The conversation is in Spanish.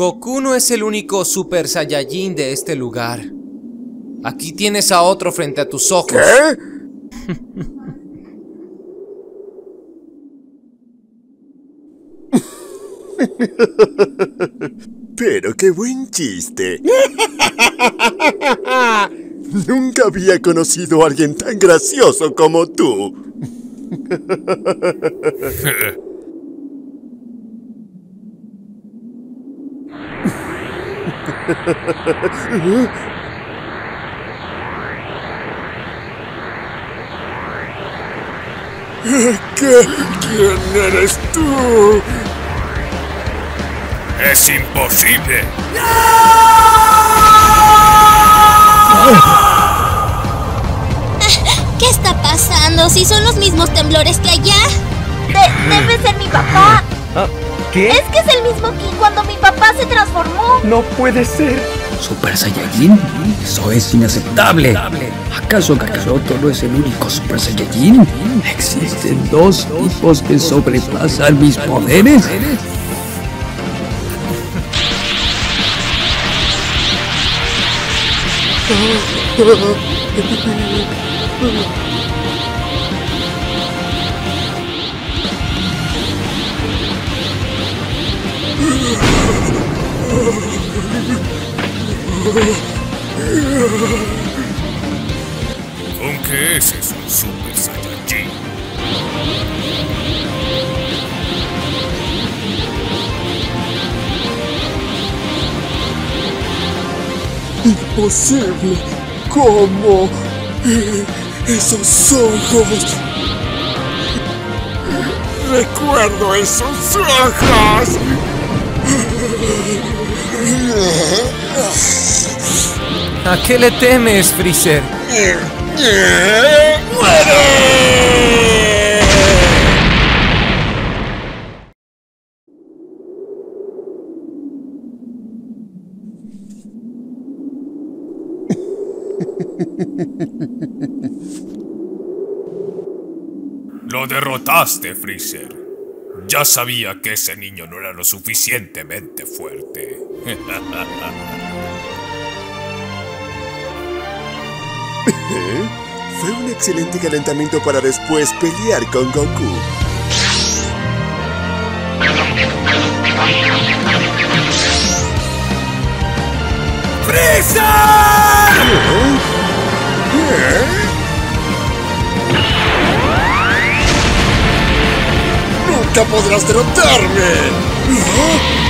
Goku no es el único Super Saiyajin de este lugar. Aquí tienes a otro frente a tus ojos. ¿Qué? Pero qué buen chiste. Nunca había conocido a alguien tan gracioso como tú. ¿Qué? ¿Quién eres tú? ¡Es imposible! ¿Qué está pasando? Si son los mismos temblores que allá. debe ser mi papá. ¿Qué? Es que es el mismo que cuando mi papá se transformó. No puede ser. ¿Super Saiyajin? Eso es inaceptable. ¿Acaso Kakaroto no es el único Super Saiyajin? ¿Existen dos tipos que sobrepasan mis poderes? ¿Con qué ese es un Super Saiyajin? Imposible. ¿Cómo? Esos ojos. Recuerdo esos ojos. ¿A qué le temes, Freezer? Lo derrotaste, Freezer. Ya sabía que ese niño no era lo suficientemente fuerte. Fue un excelente calentamiento para después pelear con Goku. ¡Nunca podrás derrotarme! ¿Qué?